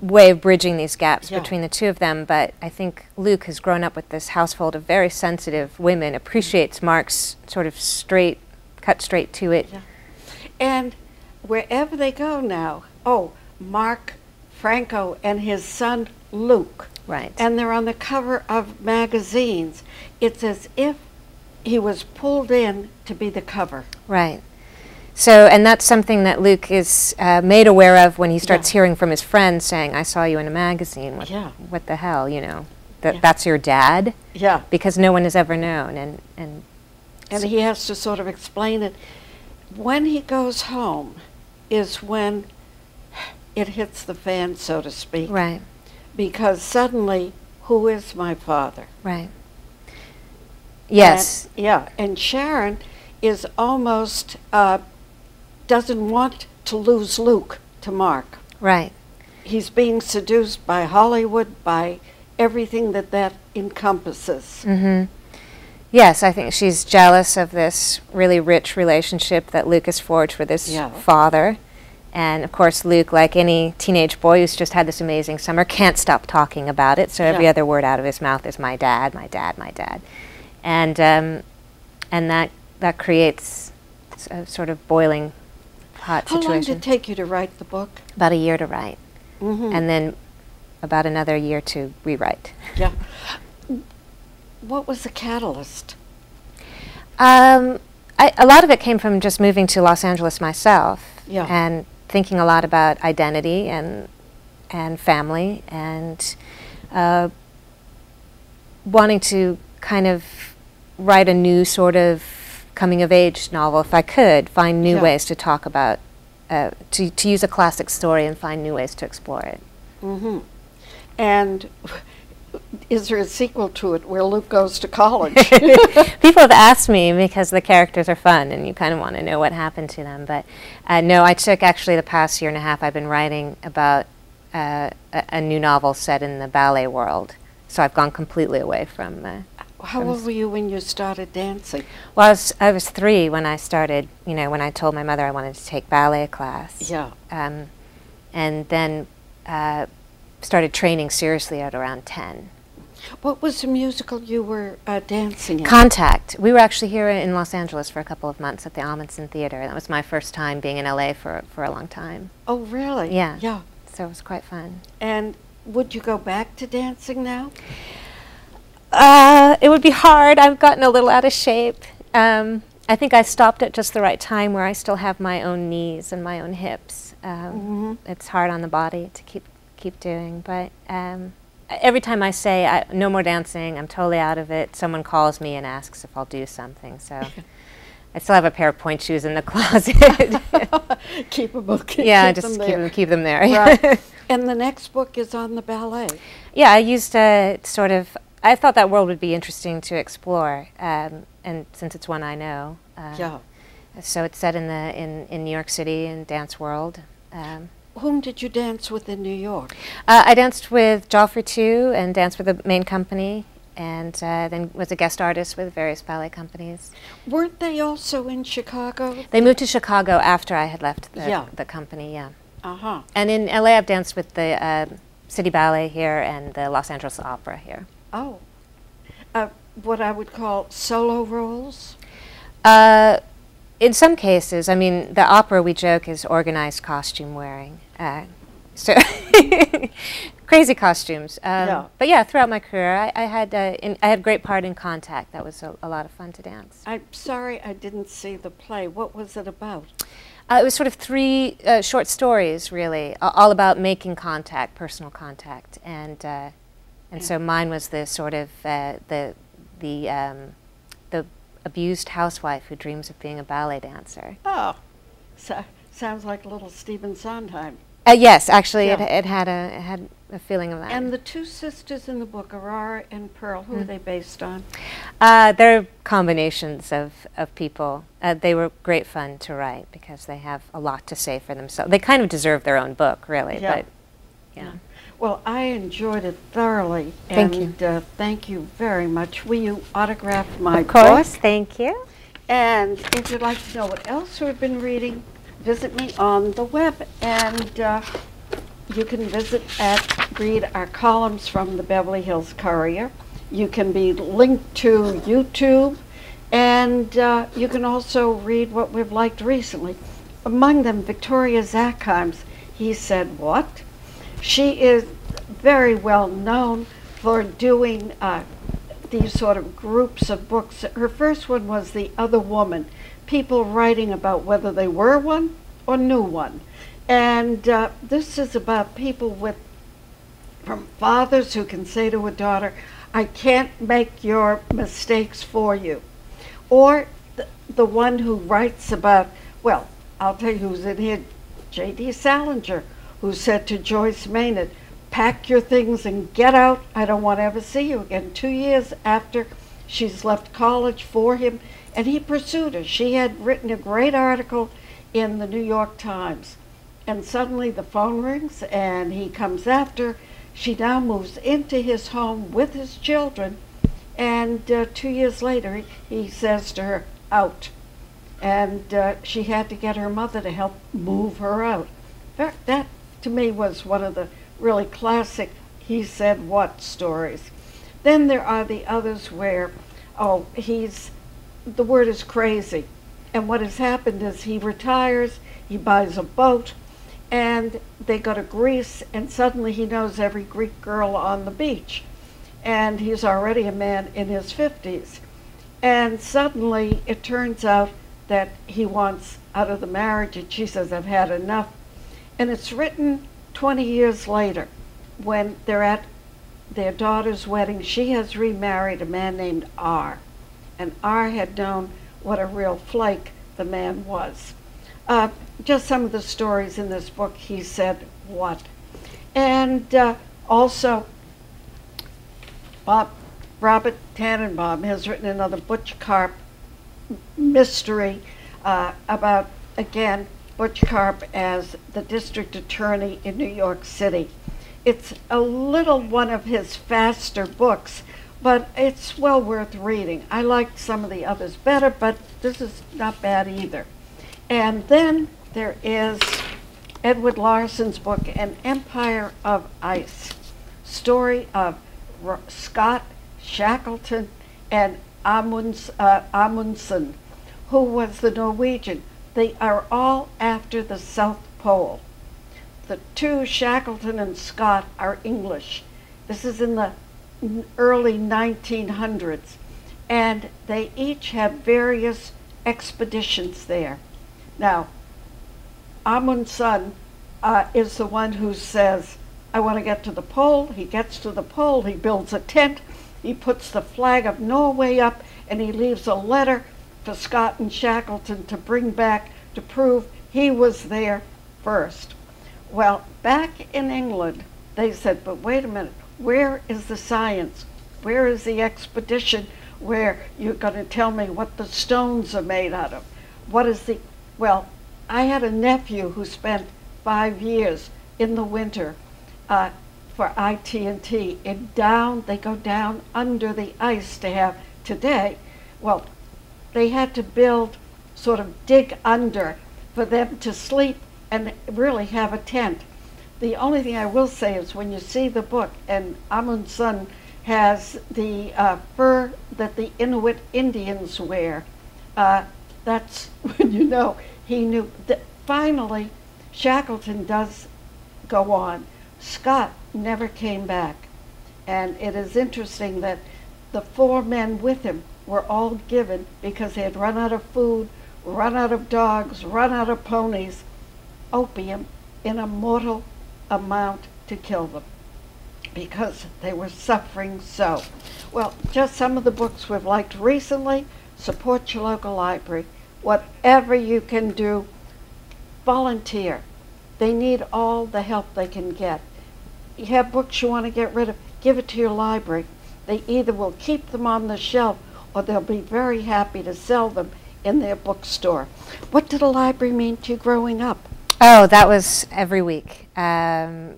way of bridging these gaps Yeah. between the two of them. But I think Luke has grown up with this household of very sensitive women, appreciates Mark's sort of straight, cut straight to it. Yeah. And wherever they go now, oh, Mark Franco and his son Luke, Right. and they're on the cover of magazines. It's as if he was pulled in to be the cover. Right. So, and that's something that Luke is uh, made aware of when he starts Yeah. hearing from his friends saying, "I saw you in a magazine." What, Yeah. what the hell, you know? That Yeah. that's your dad Yeah. because no one has ever known, and and And he has to sort of explain it. When he goes home is when it hits the fan, so to speak. right, Because suddenly, who is my father? right. Yes, And- yeah, and Sharon is almost uh, doesn't want to lose Luke to Mark. right, He's being seduced by Hollywood, by everything that that encompasses. hmm Yes, I think she's jealous of this really rich relationship that Luke has forged with his Yeah. father. And of course, Luke, like any teenage boy who's just had this amazing summer, can't stop talking about it. So every other word out of his mouth is "my dad, my dad, my dad," and um, and that that creates a sort of boiling hot How long did it take you to write the book? about a year to write, Mm-hmm. and then about another year to rewrite. yeah. What was the catalyst? Um, I, a lot of it came from just moving to Los Angeles myself Yeah. and thinking a lot about identity and and family and uh, wanting to kind of write a new sort of coming of age novel if I could find new Yeah. ways to talk about uh, to to use a classic story and find new ways to explore it. Mm-hmm. And is there a sequel to it where Luke goes to college? People have asked me because the characters are fun and you kind of want to know what happened to them. But uh, no, I took actually the past year and a half, I've been writing about uh, a, a new novel set in the ballet world. So I've gone completely away from. Uh, How old were you when you started dancing? well, I was, I was three when I started, you know, when I told my mother I wanted to take ballet class. Yeah. Um, and then uh, started training seriously at around 10. What was the musical you were uh, dancing in? Contact. We were actually here in Los Angeles for a couple of months at the Ahmanson Theater. That was my first time being in LA for, for a long time. oh, really? Yeah. Yeah. So it was quite fun. And would you go back to dancing now? Uh, it would be hard. I've gotten a little out of shape. Um, I think I stopped at just the right time where I still have my own knees and my own hips. Um, Mhm. It's hard on the body to keep keep doing, but um, every time I say I, no more dancing, I'm totally out of it. Someone calls me and asks if I'll do something. So I still have a pair of pointe shoes in the closet. keep them. Keep, yeah, keep just them keep there. them keep them there. Right. and the next book is on the ballet. Yeah, I used to sort of. I thought that world would be interesting to explore, um, and since it's one I know, uh, yeah. So it's set in the in, in New York City in dance world. Um, Whom did you dance with in New York? uh, I danced with Joffrey II, and danced with the main company, and uh, then was a guest artist with various ballet companies. Weren't they also in Chicago? They moved to Chicago after I had left the, Yeah. the company. Yeah, Uh huh. and in LA I've danced with the uh, City Ballet here and the Los Angeles Opera here. Oh. Uh, what I would call solo roles? Uh, in some cases, I mean, the opera we joke is organized costume wearing. Uh, so crazy costumes. Um, Yeah. But yeah, throughout my career, I, I had uh, in, I had great part in Contact. That was a, a lot of fun to dance. I'm sorry I didn't see the play. What was it about? Uh, it was sort of three uh, short stories, really, all about making contact, personal contact, and uh, and so mine was the sort of uh, the the um, the abused housewife who dreams of being a ballet dancer. Oh, so, sounds like a little Stephen Sondheim. Uh, yes, actually, it, Yeah. it had a it had a feeling of that. And the two sisters in the book, Aurora and Pearl, who are Mm. they based on? uh, they're combinations of, of people. Uh, they were great fun to write because they have a lot to say for themselves. They kind of deserve their own book, really. Yeah. But yeah, Well, I enjoyed it thoroughly. Thank you. and, uh, thank you very much. Will you autograph my book? of course. Thank you. And if you'd like to know what else we've been reading, visit me on the web. And uh, you can visit at read our columns from the Beverly Hills Courier. You can be linked to YouTube, and uh, you can also read what we've liked recently. Among them, Victoria Zackheim's He Said What. She is very well known for doing uh, these sort of groups of books. Her first one was The Other Woman, people writing about whether they were one or knew one. And uh, this is about people with, from fathers who can say to a daughter, I can't make your mistakes for you. Or the, the one who writes about, well, I'll tell you who's in here, J.D. Salinger, who said to Joyce Maynard, pack your things and get out. I don't want to ever see you again. Two years after she's left college for him, and he pursued her. She had written a great article in the New York Times. And suddenly the phone rings and he comes after. She now moves into his home with his children. And uh, two years later, he, says to her, out. And uh, she had to get her mother to help move her out. That, to me, was one of the really classic he said what stories. Then there are the others where, oh, he's, the word is crazy. And what has happened is he retires, he buys a boat, and they go to Greece, and suddenly he knows every Greek girl on the beach. And he's already a man in his 50s. And suddenly it turns out that he wants out of the marriage, and she says, I've had enough. And it's written 20 years later when they're at their daughter's wedding. She has remarried a man named R. And R had known what a real flake the man was. Uh, just some of the stories in this book, he said what. And uh, also, Bob, Robert Tanenbaum has written another Butch Karp mystery uh, about, again, Butch Karp as the district attorney in New York City. It's a little one of his faster books, but it's well worth reading. I liked some of the others better, but this is not bad either. And then there is Edward Larson's book, An Empire of Ice, story of R- Scott Shackleton and Amunds, uh, Amundsen, who was the Norwegian. They are all after the South Pole. The two, Shackleton and Scott, are English. This is in the early 1900s. And they each have various expeditions there. Now, Amundsen uh, is the one who says, I want to get to the pole. He gets to the pole, he builds a tent, he puts the flag of Norway up, and he leaves a letter for Scott and Shackleton to bring back to prove he was there first. Well, back in England, they said, but wait a minute, where is the science? Where is the expedition where you're going to tell me what the stones are made out of? What is the, well, I had a nephew who spent five years in the winter uh, for IT&T. And down, they go down under the ice to have today. Well, they had to build, sort of dig under for them to sleep and really have a tent. The only thing I will say is when you see the book, and Amundsen has the uh, fur that the Inuit Indians wear, uh, that's when you know he knew. That finally, Shackleton does go on. Scott never came back. And it is interesting that the four men with him were all given because they had run out of food, run out of dogs, run out of ponies, opium in a mortal amount to kill them because they were suffering so. Well, just some of the books we've liked recently. Support your local library. Whatever you can do, volunteer. They need all the help they can get. You have books you want to get rid of, give it to your library. They either will keep them on the shelf or they'll be very happy to sell them in their bookstore. What did a library mean to you growing up? Oh, that was every week. Um,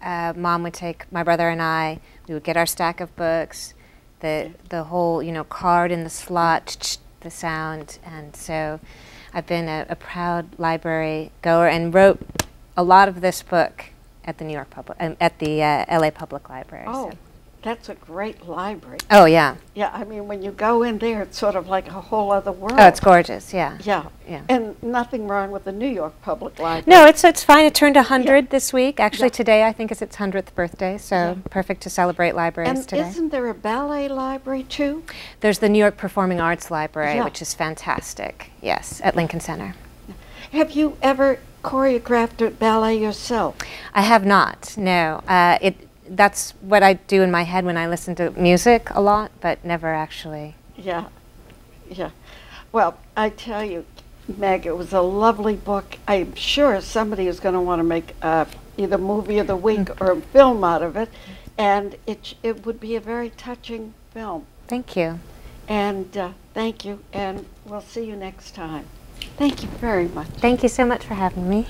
uh, Mom would take my brother and I. We would get our stack of books, the the whole you know card in the slot, the sound, and so I've been a, a proud library goer and wrote a lot of this book at the New York Public, um, at the uh, LA Public Library. Oh, so- that's a great library. Oh, yeah. Yeah, I mean, when you go in there, it's sort of like a whole other world. Oh, it's gorgeous. Yeah. Yeah. Yeah. And nothing wrong with the New York Public Library. No, it's it's fine. It turned 100 this week. Actually, Yeah. today I think is its 100th birthday, so Yeah. perfect to celebrate libraries And today. isn't there a ballet library too? There's the New York Performing Arts Library, Yeah. which is fantastic. Yes, at Lincoln Center. Have you ever choreographed a ballet yourself? I have not. No. Uh, it that's what I do in my head when I listen to music a lot, but never actually. Yeah, yeah. Well, I tell you, Meg, it was a lovely book. I'm sure somebody is going to want to make uh, either movie of the week or a film out of it, and it it would be a very touching film. Thank you. And uh, thank you, and we'll see you next time. Thank you very much. Thank you so much for having me.